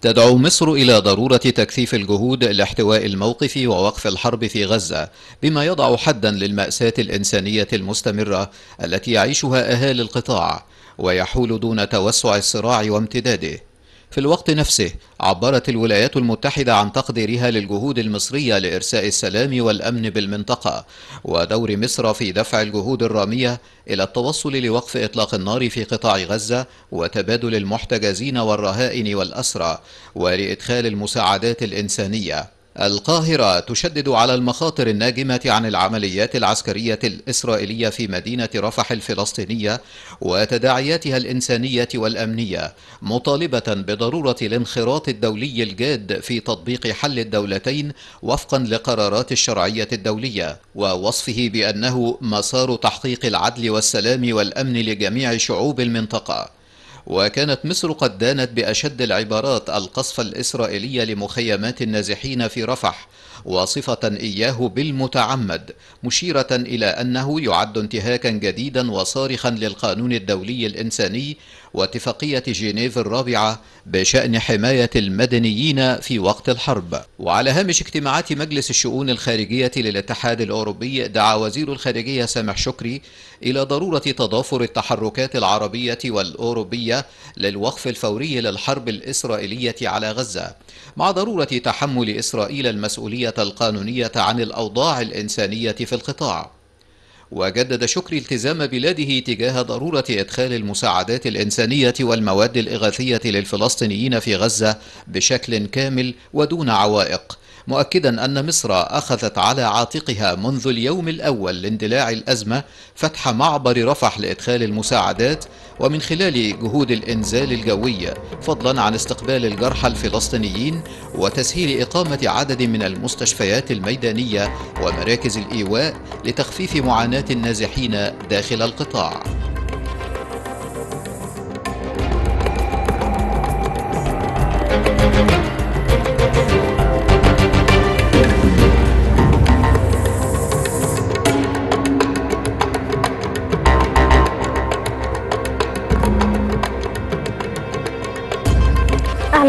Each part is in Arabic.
تدعو مصر إلى ضرورة تكثيف الجهود لاحتواء الموقف ووقف الحرب في غزة بما يضع حدا للمأساة الإنسانية المستمرة التي يعيشها أهالي القطاع ويحول دون توسع الصراع وامتداده. في الوقت نفسه عبرت الولايات المتحدة عن تقديرها للجهود المصرية لإرساء السلام والأمن بالمنطقة ودور مصر في دفع الجهود الرامية إلى التوصل لوقف إطلاق النار في قطاع غزة وتبادل المحتجزين والرهائن والأسرى ولإدخال المساعدات الإنسانية. القاهرة تشدد على المخاطر الناجمة عن العمليات العسكرية الإسرائيلية في مدينة رفح الفلسطينية وتداعياتها الإنسانية والأمنية مطالبة بضرورة الانخراط الدولي الجاد في تطبيق حل الدولتين وفقا لقرارات الشرعية الدولية ووصفه بأنه مسار تحقيق العدل والسلام والأمن لجميع شعوب المنطقة. وكانت مصر قد دانت بأشد العبارات القصف الإسرائيلي لمخيمات النازحين في رفح واصفة إياه بالمتعمد مشيرة إلى أنه يعد انتهاكا جديدا وصارخا للقانون الدولي الإنساني واتفاقية جنيف الرابعة بشأن حماية المدنيين في وقت الحرب. وعلى هامش اجتماعات مجلس الشؤون الخارجية للاتحاد الأوروبي دعا وزير الخارجية سامح شكري إلى ضرورة تضافر التحركات العربية والأوروبية للوقف الفوري للحرب الإسرائيلية على غزة. مع ضرورة تحمل إسرائيل المسؤولية القانونية عن الأوضاع الإنسانية في القطاع. وجدد شكري التزام بلاده تجاه ضرورة إدخال المساعدات الإنسانية والمواد الإغاثية للفلسطينيين في غزة بشكل كامل ودون عوائق. مؤكدا أن مصر أخذت على عاتقها منذ اليوم الأول لاندلاع الأزمة فتح معبر رفح لإدخال المساعدات ومن خلال جهود الإنزال الجوي فضلا عن استقبال الجرحى الفلسطينيين وتسهيل إقامة عدد من المستشفيات الميدانية ومراكز الإيواء لتخفيف معاناة النازحين داخل القطاع.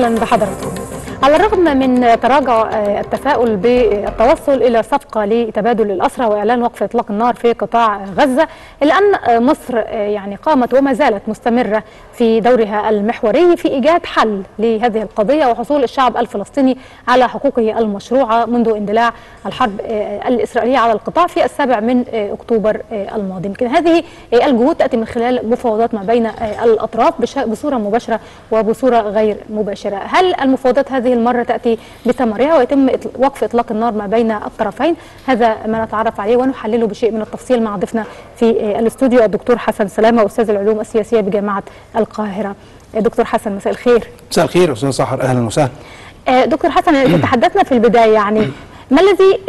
أهلا بحضراتكم على الرغم من تراجع التفاؤل بالتوصل إلى صفقة لتبادل الاسرى وإعلان وقف إطلاق النار في قطاع غزة إلا أن مصر يعني قامت وما زالت مستمرة في دورها المحوري في إيجاد حل لهذه القضية وحصول الشعب الفلسطيني على حقوقه المشروعة منذ اندلاع الحرب الإسرائيلية على القطاع في السابع من أكتوبر الماضي. يمكن هذه الجهود تأتي من خلال مفاوضات ما بين الأطراف بصورة مباشرة وبصورة غير مباشرة. هل المفاوضات هذه المرة تأتي بثمرها ويتم وقف إطلاق النار ما بين الطرفين. هذا ما نتعرف عليه ونحلله بشيء من التفصيل مع ضيفنا في الاستوديو الدكتور حسن سلامة أستاذ العلوم السياسية بجامعة القاهرة. دكتور حسن مساء الخير. مساء الخير أستاذ سحر أهلا وسهلا. دكتور حسن تحدثنا في البداية يعني ما الذي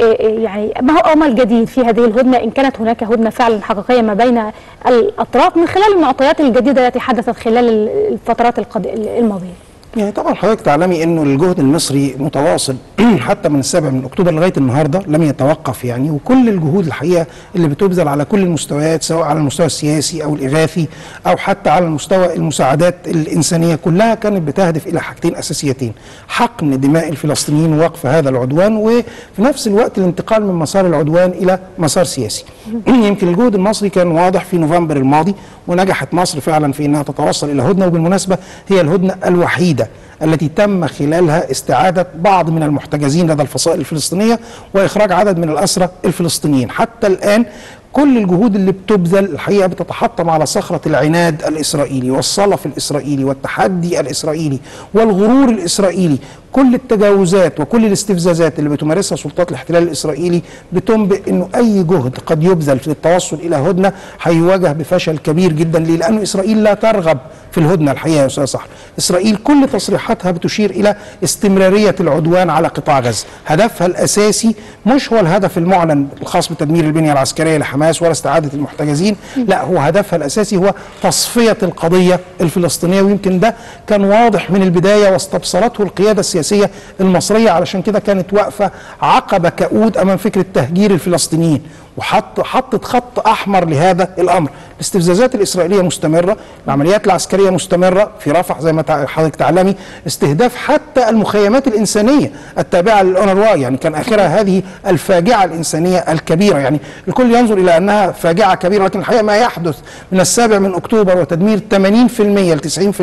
يعني ما هو ما الجديد في هذه الهدنة؟ إن كانت هناك هدنة فعلا حقيقية ما بين الأطراف من خلال المعطيات الجديدة التي حدثت خلال الفترات الماضية؟ يعني طبعا حضرتك تعلمي إنه الجهد المصري متواصل حتى من السابع من أكتوبر لغاية النهارده لم يتوقف يعني وكل الجهود الحقيقة اللي بتبذل على كل المستويات سواء على المستوى السياسي أو الإغاثي أو حتى على المستوى المساعدات الإنسانية كلها كانت بتهدف إلى حاجتين أساسيتين حقن دماء الفلسطينيين ووقف هذا العدوان وفي نفس الوقت الانتقال من مسار العدوان إلى مسار سياسي. يمكن الجهد المصري كان واضح في نوفمبر الماضي ونجحت مصر فعلا في إنها تتوصل إلى هدنة وبالمناسبة هي الهدنة الوحيدة التي تم خلالها استعادة بعض من المحتجزين لدى الفصائل الفلسطينية وإخراج عدد من الأسرى الفلسطينيين حتى الآن كل الجهود اللي بتبذل الحقيقة بتتحطم على صخرة العناد الإسرائيلي والصلف الإسرائيلي والتحدي الإسرائيلي والغرور الإسرائيلي كل التجاوزات وكل الاستفزازات اللي بتمارسها سلطات الاحتلال الإسرائيلي بتنبئ إنه أي جهد قد يبذل في التوصل إلى هدنة هيواجه بفشل كبير جدا ليه؟ لأنه إسرائيل لا ترغب في الهدنة الحقيقة يا أستاذ صح إسرائيل كل تصريحاتها بتشير إلى استمرارية العدوان على قطاع غزة. هدفها الأساسي مش هو الهدف المعلن الخاص بتدمير البنية العسكرية لحماس ولا استعادة المحتجزين لا هو هدفها الأساسي هو تصفية القضية الفلسطينية ويمكن ده كان واضح من البداية واستبصرته القيادة السياسية المصرية علشان كده كانت واقفة عقبة كؤود أمام فكرة تهجير الفلسطينيين. وحط حطت خط أحمر لهذا الأمر. الاستفزازات الإسرائيلية مستمرة العمليات العسكرية مستمرة في رفح زي ما حضرتك تعلمي استهداف حتى المخيمات الإنسانية التابعة للأونروا يعني كان آخرها هذه الفاجعة الإنسانية الكبيرة يعني الكل ينظر إلى أنها فاجعة كبيرة لكن الحقيقة ما يحدث من السابع من أكتوبر وتدمير 80% ل 90%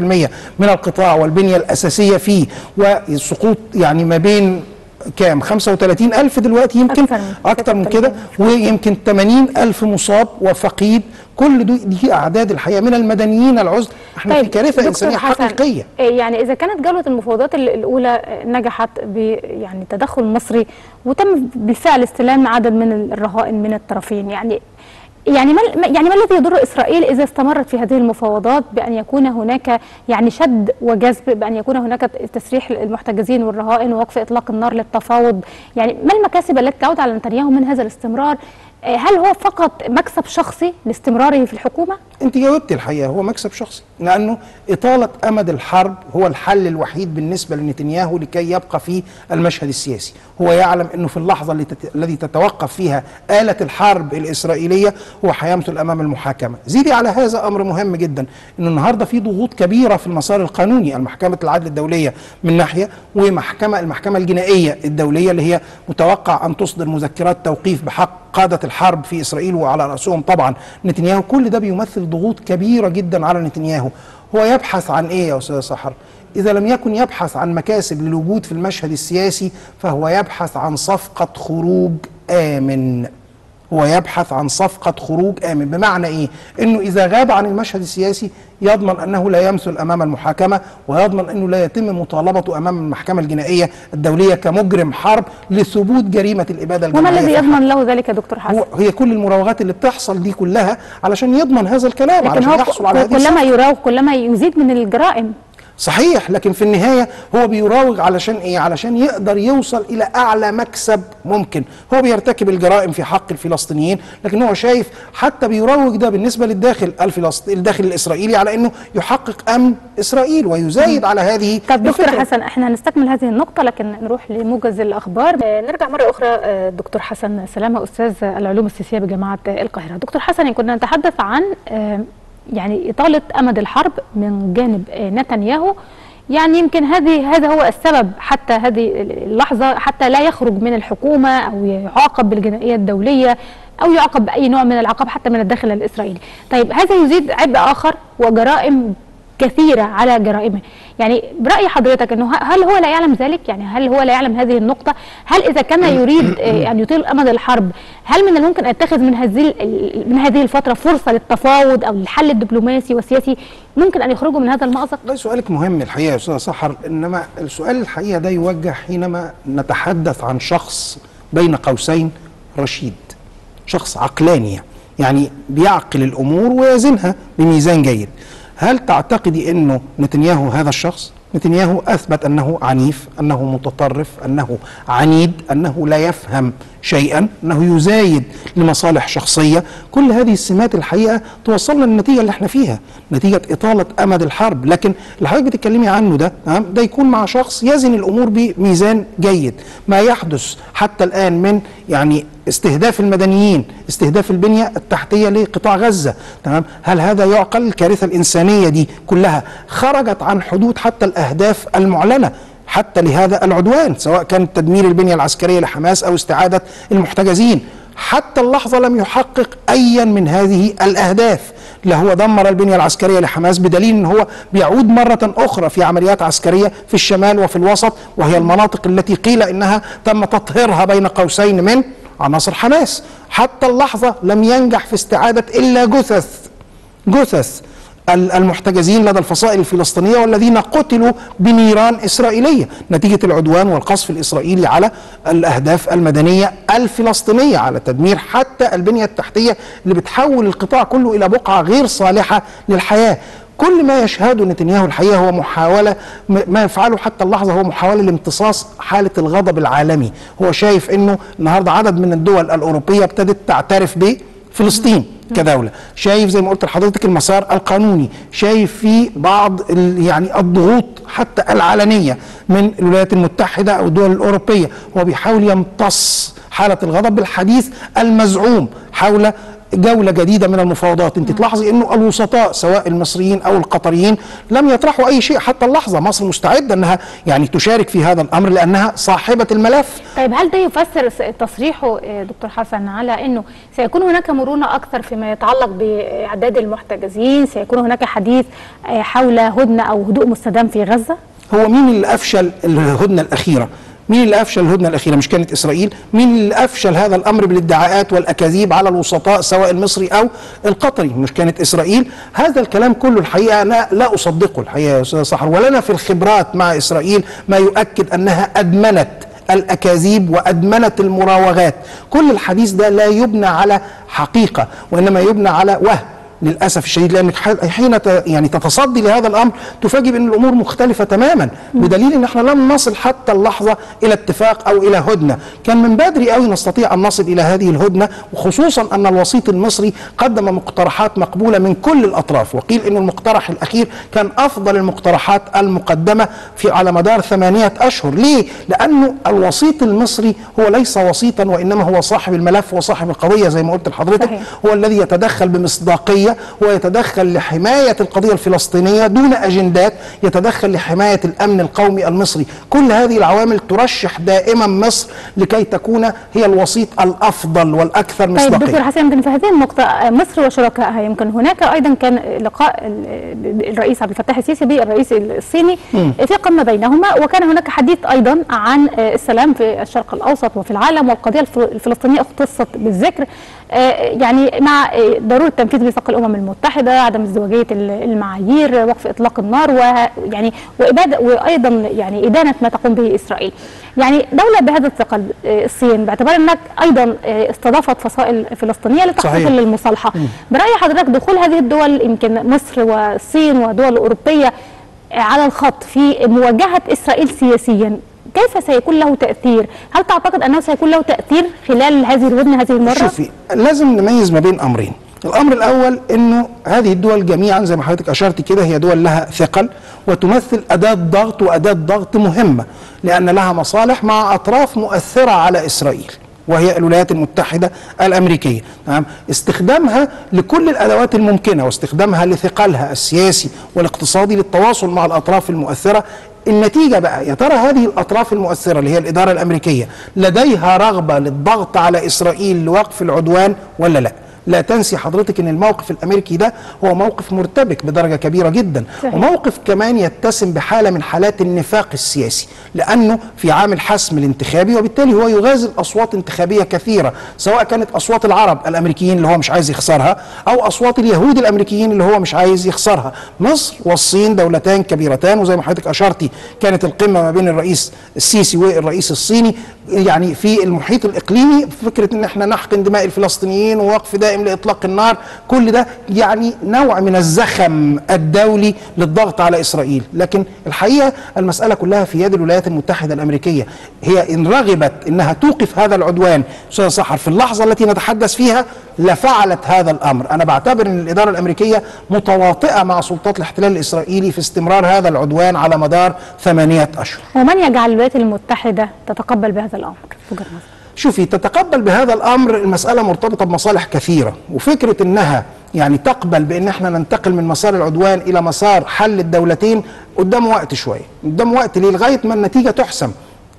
من القطاع والبنية الأساسية فيه وسقوط يعني ما بين كام؟ 35 ألف دلوقتي يمكن أكثر من أكتر من 36 كده ويمكن 80 ألف مصاب وفقيد. كل دي, أعداد الحقيقة من المدنيين العزل. إحنا في كارثة دكتور إنسانية حسن، حقيقية. إيه يعني إذا كانت جولة المفاوضات ال- الأولى نجحت ب يعني تدخل مصري وتم بالفعل استلام عدد من الرهائن من الطرفين يعني يعني ما يعني ما الذي يضر إسرائيل إذا استمرت في هذه المفاوضات بأن يكون هناك يعني شد وجذب بأن يكون هناك تسريح المحتجزين والرهائن ووقف إطلاق النار للتفاوض؟ يعني ما المكاسب التي تعود على نتنياهو من هذا الاستمرار؟ هل هو فقط مكسب شخصي لاستمراره في الحكومة انت جاوبتي الحقيقة هو مكسب شخصي لأنه إطالة أمد الحرب هو الحل الوحيد بالنسبة لنتنياهو لكي يبقى في المشهد السياسي هو يعلم إنه في اللحظة. الذي تتوقف فيها آلة الحرب الإسرائيلية هو هيمثل امام المحاكمة زيدي على هذا أمر مهم جدا انه النهارده في ضغوط كبيرة في المسار القانوني المحكمة العدل الدولية من ناحية ومحكمة المحكمة الجنائية الدولية اللي هي متوقع أن تصدر مذكرات توقيف بحق قادة الحرب في إسرائيل وعلى رأسهم. طبعا نتنياهو كل ده بيمثل ضغوط كبيرة جدا على نتنياهو. هو يبحث عن إيه يا أستاذ سحر؟ إذا لم يكن يبحث عن مكاسب للوجود في المشهد السياسي فهو يبحث عن صفقة خروج آمن. هو يبحث عن صفقة خروج آمن بمعنى إيه؟ إنه إذا غاب عن المشهد السياسي يضمن أنه لا يمثل أمام المحاكمة ويضمن أنه لا يتم مطالبته أمام المحكمة الجنائية الدولية كمجرم حرب لثبوت جريمة الإبادة وما الجماعية الذي. يضمن له ذلك يا دكتور حسن هي كل المراوغات اللي بتحصل دي كلها علشان يضمن هذا الكلام لكن علشان هو يحصل على هذه كلما. يراوغ كلما يزيد من الجرائم صحيح لكن في النهاية هو بيراوغ علشان إيه؟ علشان يقدر يوصل إلى أعلى مكسب ممكن. هو بيرتكب الجرائم في حق الفلسطينيين لكن هو شايف حتى بيراوغ ده بالنسبة للداخل الفلسطيني الداخل الإسرائيلي على إنه يحقق أمن إسرائيل ويزايد على هذه طب دكتور الفكرة. حسن إحنا هنستكمل هذه النقطة لكن نروح لموجز الأخبار. آه، نرجع مرة أخرى آه، دكتور حسن سلامة أستاذ العلوم السياسية بجامعة آه، القاهرة. دكتور حسن كنا نتحدث عن آه، يعني إطالة أمد الحرب من جانب آه، نتنياهو. يعني يمكن هذه هذا هو السبب حتى هذه اللحظة حتى لا يخرج من الحكومة أو يعاقب بالجنائية الدولية أو يعاقب بأي نوع من العقاب حتى من الداخل الإسرائيلي. طيب هذا يزيد عبء آخر وجرائم كثيرة على جرائمه. يعني برأي حضرتك أنه هل هو لا يعلم ذلك؟ يعني هل هو لا يعلم هذه النقطة؟ هل إذا كان يريد آه، أن يطيل أمد الحرب هل من الممكن أن يتخذ من هذه من هذه الفترة فرصة للتفاوض أو للحل الدبلوماسي والسياسي؟ ممكن أن يخرجوا من هذا المأزق؟ والله سؤالك مهم الحقيقة يا أستاذ سحر إنما السؤال الحقيقة ده يوجه حينما نتحدث عن شخص بين قوسين رشيد شخص عقلاني يعني بيعقل الأمور ويزنها بميزان جيد. هل تعتقدي إنه نتنياهو هذا الشخص؟ نتنياهو أثبت أنه عنيف أنه متطرف أنه عنيد أنه لا يفهم شيئا أنه يزايد لمصالح شخصية. كل هذه السمات الحقيقة توصلنا للنتيجة اللي إحنا فيها نتيجة إطالة أمد الحرب. لكن اللي حضرتك بتتكلمي عنه ده؟ ده يكون مع شخص يزن الأمور بميزان جيد. ما يحدث حتى الآن من يعني استهداف المدنيين استهداف البنية التحتية لقطاع غزة تمام؟ هل هذا يعقل؟ الكارثة الإنسانية دي كلها خرجت عن حدود حتى الأهداف المعلنة. حتى لهذا العدوان سواء كان تدمير البنية العسكرية لحماس أو استعادة المحتجزين. حتى اللحظة لم يحقق أيا من هذه الأهداف. لا هو دمر البنية العسكرية لحماس بدليل أن هو بيعود مرة أخرى في عمليات عسكرية في الشمال وفي الوسط وهي المناطق التي قيل إنها تم تطهيرها بين قوسين من عناصر حماس. حتى اللحظة لم ينجح في استعادة إلا جثث. جثث. المحتجزين لدى الفصائل الفلسطينية والذين قتلوا بنيران إسرائيلية نتيجة العدوان والقصف الإسرائيلي على الأهداف المدنية الفلسطينية على تدمير حتى البنية التحتية اللي بتحول القطاع كله إلى بقعة غير صالحة للحياة. كل ما يشهده نتنياهو الحقيقة هو محاولة ما يفعله حتى اللحظة هو محاولة لامتصاص حالة الغضب العالمي. هو شايف إنه النهارده عدد من الدول الأوروبية ابتدت تعترف بفلسطين. كدولة. شايف زي ما قلت لحضرتك المسار القانوني. شايف في بعض يعني الضغوط حتى العلنية من الولايات المتحدة أو الدول الأوروبية. هو بيحاول يمتص حالة الغضب بالحديث المزعوم حول جولة جديدة من المفاوضات. انت تلاحظي انه الوسطاء سواء المصريين أو القطريين لم يطرحوا اي شيء. حتى اللحظة مصر مستعدة انها يعني تشارك في هذا الامر لانها صاحبة الملف. طيب هل ده يفسر تصريحه آه، دكتور حسن على انه سيكون هناك مرونة أكثر فيما يتعلق بإعداد المحتجزين؟ سيكون هناك حديث آه، حول هدنة أو هدوء مستدام في غزة؟ هو مين اللي أفشل الهدنة الأخيرة؟ مين اللي أفشل الهدنة الأخيرة؟ مش كانت إسرائيل؟ مين اللي أفشل هذا الأمر بالادعاءات والأكاذيب على الوسطاء سواء المصري أو القطري؟ مش كانت إسرائيل؟ هذا الكلام كله الحقيقة أنا لا أصدقه الحقيقة يا أستاذ صحر ولنا في الخبرات مع إسرائيل ما يؤكد أنها أدمنت الأكاذيب وأدمنت المراوغات، كل الحديث ده لا يبنى على حقيقة وإنما يبنى على وهم. للأسف الشديد لانك حين يعني تتصدي لهذا الأمر تفاجئ بأن الأمور مختلفة تماما بدليل إن إحنا لم نصل حتى اللحظة إلى اتفاق أو إلى هدنة. كان من بدري قوي نستطيع أن نصل إلى هذه الهدنة وخصوصا أن الوسيط المصري قدم مقترحات مقبولة من كل الأطراف. وقيل إن المقترح الأخير كان أفضل المقترحات المقدمة في على مدار ثمانية أشهر. ليه؟ لأنه الوسيط المصري هو ليس وسيطا وإنما هو صاحب الملف وصاحب القضية زي ما قلت لحضرتك. هو الذي يتدخل بمصداقية ويتدخل لحماية القضية الفلسطينية دون أجندات يتدخل لحماية الأمن القومي المصري. كل هذه العوامل ترشح دائما مصر لكي تكون هي الوسيط الأفضل والأكثر طيب دكتور مصداقية حسن يمكن في هذه النقطة مصر وشركائها يمكن هناك. أيضا كان لقاء ال- الرئيس عبد الفتاح السيسي بالرئيس الصيني في قمة بينهما وكان هناك حديث أيضا عن السلام في الشرق الأوسط وفي العالم والقضية الف- الفلسطينية اختصت بالذكر. يعني مع آه، ضرورة تنفيذ ميثاق الأمم المتحدة عدم ازدواجية ال- المعايير وقف إطلاق النار ويعني وإبادة وأيضا يعني إدانة ما تقوم به إسرائيل. يعني دولة بهذا الثقل آه، الصين باعتبار أنك أيضا آه، استضافت فصائل فلسطينية لتحقيق صحيح. المصالحة. برأي حضرتك دخول هذه الدول يمكن مصر والصين ودول أوروبية آه، على الخط في مواجهة إسرائيل سياسيا كيف سيكون له تأثير؟ هل تعتقد أنه سيكون له تأثير خلال هذه الهدنة هذه المرة؟ شوفي لازم نميز ما بين أمرين الأمر الأول أنه هذه الدول جميعا زي ما حضرتك أشرت كده هي دول لها ثقل وتمثل أداة ضغط وأداة ضغط مهمة لأن لها مصالح مع أطراف مؤثرة على إسرائيل وهي الولايات المتحدة الأمريكية نعم استخدامها لكل الأدوات الممكنة واستخدامها لثقلها السياسي والاقتصادي للتواصل مع الأطراف المؤثرة النتيجة بقى يا ترى هذه الأطراف المؤثرة اللي هي الإدارة الأمريكية لديها رغبة للضغط على إسرائيل لوقف العدوان ولا لا؟ لا تنسي حضرتك إن الموقف الأمريكي ده هو موقف مرتبك بدرجة كبيرة جدا. صحيح. وموقف كمان يتسم بحالة من حالات النفاق السياسي لأنه في عام الحسم الانتخابي وبالتالي هو يغازل أصوات انتخابية كثيرة سواء كانت أصوات العرب الأمريكيين اللي هو مش عايز يخسرها أو أصوات اليهود الأمريكيين اللي هو مش عايز يخسرها. مصر والصين دولتان كبيرتان وزي ما حضرتك أشرتي كانت القمة ما بين الرئيس السيسي والرئيس الصيني. يعني في المحيط الإقليمي فكرة إن إحنا نحقن دماء الفلسطينيين ووقف دائم لإطلاق النار كل ده يعني نوع من الزخم الدولي للضغط على إسرائيل. لكن الحقيقة المسألة كلها في يد الولايات المتحدة الأمريكية. هي إن رغبت إنها توقف هذا العدوان أستاذ سحر في اللحظة التي نتحدث فيها لفعلت هذا الأمر. أنا بعتبر إن الإدارة الأمريكية متواطئة مع سلطات الاحتلال الإسرائيلي في استمرار هذا العدوان على مدار ثمانية أشهر. ومن يجعل الولايات المتحدة تتقبل بهذا الأمر؟ شوفي تتقبل بهذا الأمر المسألة مرتبطة بمصالح كثيرة وفكرة إنها يعني تقبل بإن إحنا ننتقل من مسار العدوان إلى مسار حل الدولتين قدام وقت شوية قدام وقت ليه لغاية ما النتيجة تحسم.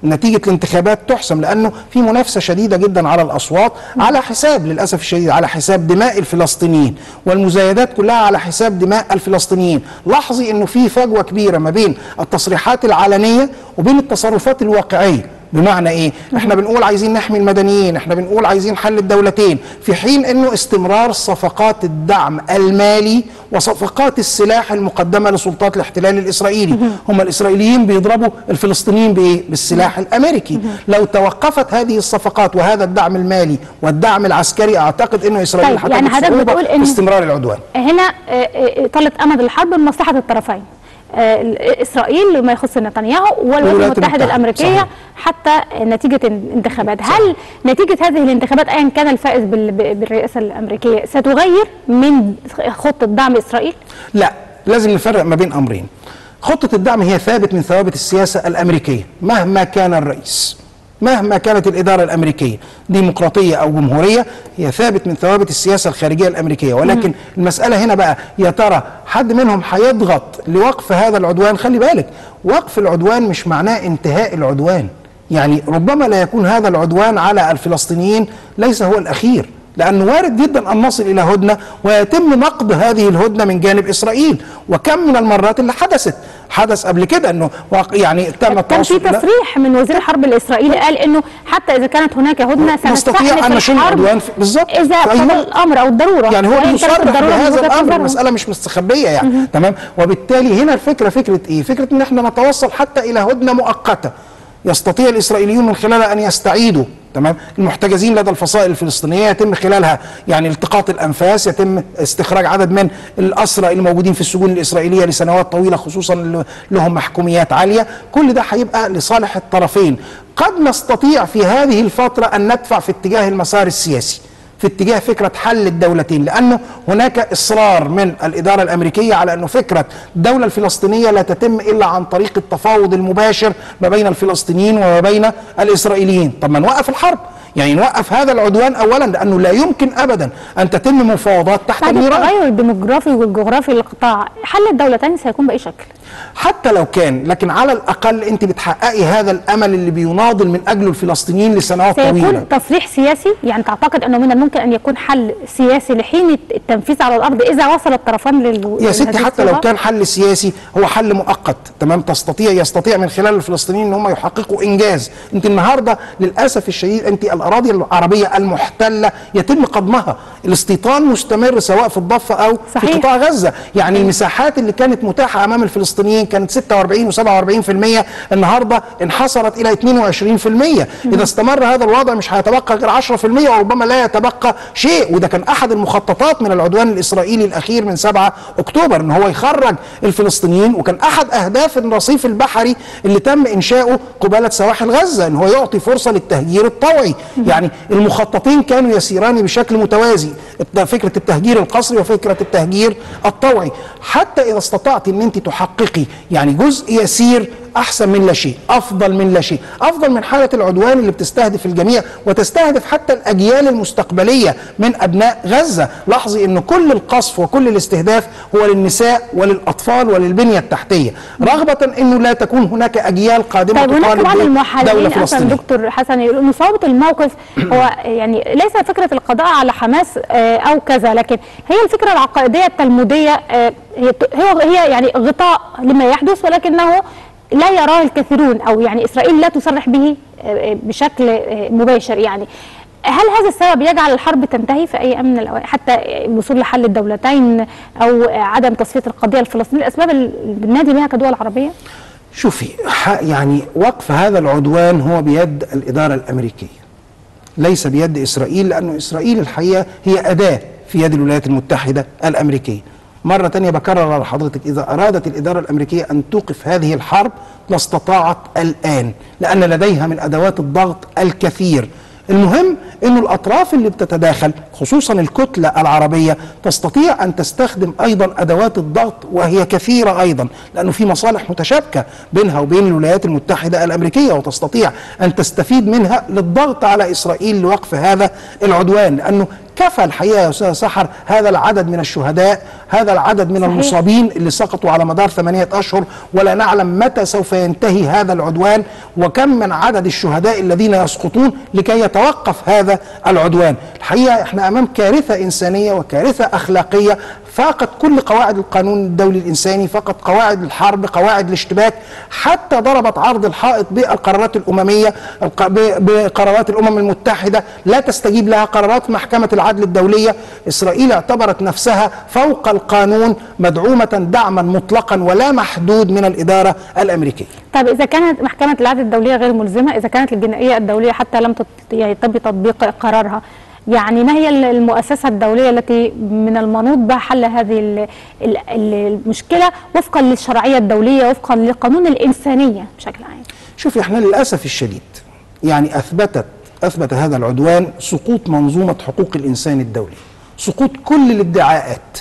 نتيجة الانتخابات تحسم لأنه في منافسة شديدة جدا على الأصوات على حساب للأسف الشديد على حساب دماء الفلسطينيين. والمزايدات كلها على حساب دماء الفلسطينيين. لاحظي أنه في فجوة كبيرة ما بين التصريحات العلنية وبين التصرفات الواقعية. بمعنى إيه؟ إحنا بنقول عايزين نحمي المدنيين إحنا بنقول عايزين حل الدولتين في حين إنه استمرار صفقات الدعم المالي وصفقات السلاح المقدمة لسلطات الاحتلال الإسرائيلي. هم الإسرائيليين بيضربوا الفلسطينيين بإيه؟ بالسلاح الأمريكي. لو توقفت هذه الصفقات وهذا الدعم المالي والدعم العسكري أعتقد إنه إسرائيل طيب، يعني حضرتك بتقول إن- استمرار العدوان. هنا آه، آه، طالت أمد الحرب لمصلحه الطرفين. إسرائيل ما يخص نتنياهو والولايات المتحدة الأمريكية صحيح. حتى نتيجة الانتخابات. هل نتيجة هذه الانتخابات ايا كان الفائز بالرئاسة الأمريكية ستغير من خطة دعم إسرائيل؟ لا لازم نفرق ما بين أمرين. خطة الدعم هي ثابت من ثوابت السياسة الأمريكية مهما كان الرئيس. مهما كانت الإدارة الأمريكية ديمقراطية أو جمهورية هي ثابت من ثوابت السياسة الخارجية الأمريكية. ولكن المسألة هنا بقى يا ترى حد منهم هيضغط لوقف هذا العدوان؟ خلي بالك وقف العدوان مش معناه انتهاء العدوان. يعني ربما لا يكون هذا العدوان على الفلسطينيين ليس هو الأخير. لأنه وارد جدا أن نصل إلى هدنة ويتم نقد هذه الهدنة من جانب إسرائيل. وكم من المرات اللي حدثت حدث قبل كده أنه واق- يعني تم كان في تصريح من وزير الحرب الإسرائيلي قال إنه حتى إذا كانت هناك هدنة نستطيع سنستأنف أن نشن العدوان بالظبط. إذا وقت. الأمر أو الضرورة. يعني هو بيصرح بهذا الأمر. المساله مش مستخبية يعني. تمام؟ وبالتالي هنا الفكرة فكرة إيه؟ فكرة إن إحنا نتوصل حتى إلى هدنة مؤقتة. يستطيع الإسرائيليون من خلالها أن يستعيدوا تمام؟ المحتجزين لدى الفصائل الفلسطينية يتم خلالها يعني التقاط الأنفاس يتم استخراج عدد من الأسرى الموجودين في السجون الإسرائيلية لسنوات طويلة خصوصا لهم محكوميات عالية. كل ده هيبقى لصالح الطرفين. قد نستطيع في هذه الفترة أن ندفع في اتجاه المسار السياسي. في اتجاه فكرة حل الدولتين لأنه هناك إصرار من الإدارة الأمريكية على أنه فكرة الدولة الفلسطينية لا تتم إلا عن طريق التفاوض المباشر ما بين الفلسطينيين وما بين الإسرائيليين. طب ما نوقف الحرب؟ يعني نوقف هذا العدوان أولا لأنه لا يمكن أبدا أن تتم مفاوضات تحت النيران التغير الديموغرافي والجغرافي للقطاع حل الدولتين سيكون بأي شكل؟ حتى لو كان لكن على الأقل أنت بتحققي هذا الأمل اللي بيناضل من أجله الفلسطينيين لسنوات طويلة. سيكون تصريح سياسي؟ يعني تعتقد أنه من الممكن أن يكون حل سياسي لحين التنفيذ على الأرض إذا وصل الطرفان لل يا ستي حتى لو؟ كان حل سياسي هو حل مؤقت. تمام؟ تستطيع يستطيع من خلال الفلسطينيين إن هم يحققوا إنجاز. أنت النهارده للأسف الشديد أنت الأراضي العربية المحتلة يتم قضمها الاستيطان مستمر سواء في الضفة أو صحيح. في قطاع غزة. يعني المساحات اللي كانت متاحة أمام الفلسطينيين كانت 46 و47% النهارده انحصرت إلى 22% إذا استمر هذا الوضع مش هيتبقى غير 10% وربما لا يتبقى شيء. وده كان أحد المخططات من العدوان الإسرائيلي الأخير من 7 أكتوبر إن هو يخرج الفلسطينيين. وكان أحد أهداف الرصيف البحري اللي تم إنشاؤه قبالة سواحل غزة إن هو يعطي فرصة للتهجير الطوعي. يعني المخططين كانوا يسيران بشكل متوازي. فكرة التهجير القسري وفكرة التهجير الطوعي. حتى إذا استطعت إن أنت تحققي يعني جزء يسير أحسن من لا شيء أفضل من لا شيء أفضل من حالة العدوان اللي بتستهدف الجميع وتستهدف حتى الأجيال المستقبلية من أبناء غزة لاحظي إن كل القصف وكل الاستهداف هو للنساء وللأطفال وللبنية التحتية رغبة إنه لا تكون هناك أجيال قادمة طيب هناك بدولة المحللين أصلا. دكتور حسن يقولوا صعوبه الموقف هو يعني ليس فكرة القضاء على حماس آه، أو كذا لكن هي الفكرة العقائدية التلمودية آه، هي هي يعني غطاء لما يحدث ولكنه لا يراه الكثيرون أو يعني إسرائيل لا تصرح به آه، بشكل آه، مباشر يعني. هل هذا السبب يجعل الحرب تنتهي في أي أمن حتى الوصول لحل الدولتين أو عدم تصفية القضية الفلسطينية الأسباب اللي بننادي بها كدول عربية؟ شوفي يعني وقف هذا العدوان هو بيد الإدارة الأمريكية ليس بيد إسرائيل لأنه إسرائيل الحقيقة هي أداة في يد الولايات المتحدة الأمريكية. مرة تانية بكرر على حضرتك إذا أرادت الإدارة الأمريكية أن توقف هذه الحرب لاستطاعت الآن لأن لديها من أدوات الضغط الكثير. المهم أن الأطراف اللي بتتداخل خصوصا الكتلة العربية تستطيع أن تستخدم أيضا أدوات الضغط وهي كثيرة أيضا لأنه في مصالح متشابكة بينها وبين الولايات المتحدة الأمريكية وتستطيع أن تستفيد منها للضغط على إسرائيل لوقف هذا العدوان لأنه كفى الحقيقة يا أستاذ سحر هذا العدد من الشهداء هذا العدد من صحيح. المصابين اللي سقطوا على مدار ثمانية أشهر ولا نعلم متى سوف ينتهي هذا العدوان وكم من عدد الشهداء الذين يسقطون لكي يتوقف هذا العدوان الحقيقة إحنا أمام كارثة إنسانية وكارثة أخلاقية فاقت كل قواعد القانون الدولي الإنساني فقط قواعد الحرب قواعد الاشتباك حتى ضربت عرض الحائط بالقرارات الأممية بقرارات الأمم المتحدة لا تستجيب لها قرارات محكمة العدل الدولية إسرائيل اعتبرت نفسها فوق القانون مدعومة دعما مطلقا ولا محدود من الإدارة الأمريكية طب إذا كانت محكمة العدل الدولية غير ملزمة إذا كانت الجنائية الدولية حتى لم. يعني تطبيق قرارها يعني ما هي المؤسسة الدولية التي من المنوط بها حل هذه ال- ال- ال- المشكلة وفقا للشرعية الدولية وفقا لقانون الإنسانية بشكل عام؟ شوفي إحنا للأسف الشديد يعني اثبتت أثبت هذا العدوان سقوط منظومة حقوق الإنسان الدولي سقوط كل الادعاءات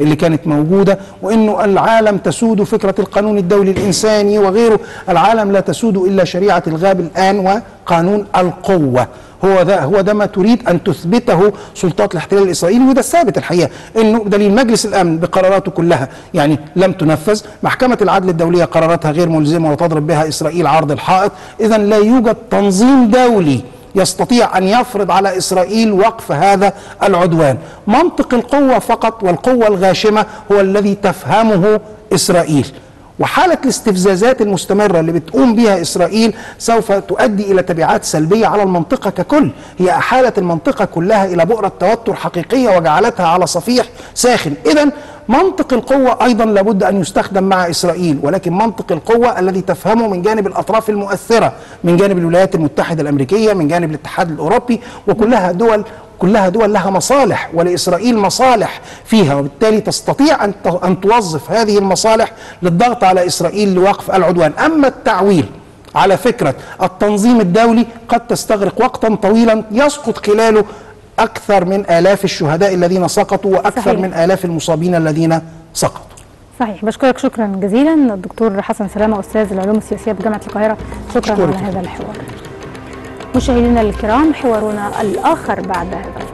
اللي كانت موجودة وأنه العالم تسود فكرة القانون الدولي الإنساني وغيره. العالم لا تسود إلا شريعة الغاب الآن وقانون القوة. هو ده هو ده ما تريد أن تثبته سلطات الاحتلال الإسرائيلي وده الثابت الحقيقة. إنه دليل مجلس الأمن بقراراته كلها. يعني لم تنفذ، محكمة العدل الدولية قراراتها غير ملزمة وتضرب بها إسرائيل عرض الحائط، اذا لا يوجد تنظيم دولي يستطيع أن يفرض على إسرائيل وقف هذا العدوان، منطق القوة فقط والقوة الغاشمة هو الذي تفهمه إسرائيل. وحالة الاستفزازات المستمرة اللي بتقوم بها إسرائيل سوف تؤدي إلى تبعات سلبية على المنطقة ككل. هي أحالت المنطقة كلها إلى بؤرة توتر حقيقية وجعلتها على صفيح ساخن. إذا منطق القوة أيضا لابد أن يستخدم مع إسرائيل ولكن منطق القوة الذي تفهمه من جانب الأطراف المؤثرة من جانب الولايات المتحدة الأمريكية من جانب الاتحاد الأوروبي وكلها دول كلها دول لها مصالح ولإسرائيل مصالح فيها وبالتالي تستطيع أن أن توظف هذه المصالح للضغط على إسرائيل لوقف العدوان، أما التعويل على فكرة التنظيم الدولي قد تستغرق وقتا طويلا يسقط خلاله أكثر من آلاف الشهداء الذين سقطوا وأكثر صحيح. من آلاف المصابين الذين سقطوا. صحيح بشكرك شكرا جزيلا الدكتور حسن سلامة أستاذ العلوم السياسية بجامعة القاهرة شكرا. على هذا الحوار مشاهدينا الكرام حوارنا الآخر بعد هذا.